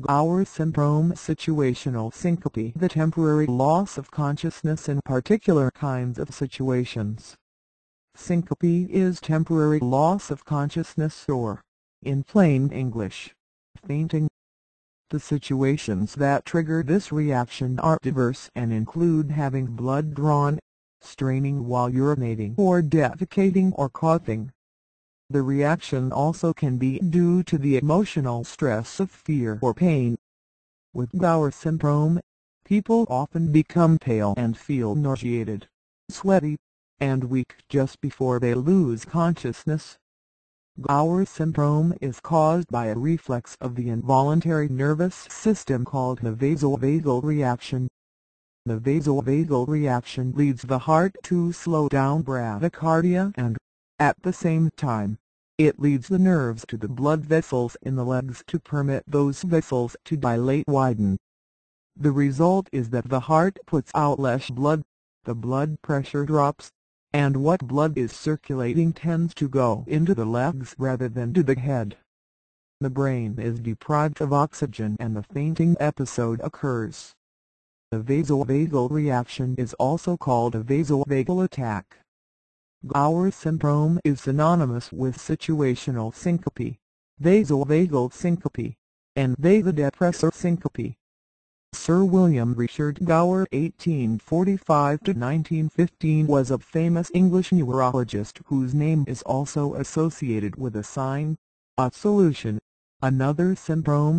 Gower syndrome situational syncope the temporary loss of consciousness in particular kinds of situations. Syncope is temporary loss of consciousness or, in plain English, fainting. The situations that trigger this reaction are diverse and include having blood drawn, straining while urinating or defecating or coughing. The reaction also can be due to the emotional stress of fear or pain. With Gower syndrome, people often become pale and feel nauseated, sweaty, and weak just before they lose consciousness. Gower syndrome is caused by a reflex of the involuntary nervous system called the vasovagal reaction. The vasovagal reaction leads the heart to slow down bradycardia and, at the same time, it leads the nerves to the blood vessels in the legs to permit those vessels to dilate widen. The result is that the heart puts out less blood, the blood pressure drops, and what blood is circulating tends to go into the legs rather than to the head. The brain is deprived of oxygen and the fainting episode occurs. The vasovagal reaction is also called a vasovagal attack. Gower syndrome is synonymous with situational syncope, vasovagal syncope, and vasodepressor syncope. Sir William Richard Gower (1845–1915) was a famous English neurologist whose name is also associated with a sign, a solution, another syndrome,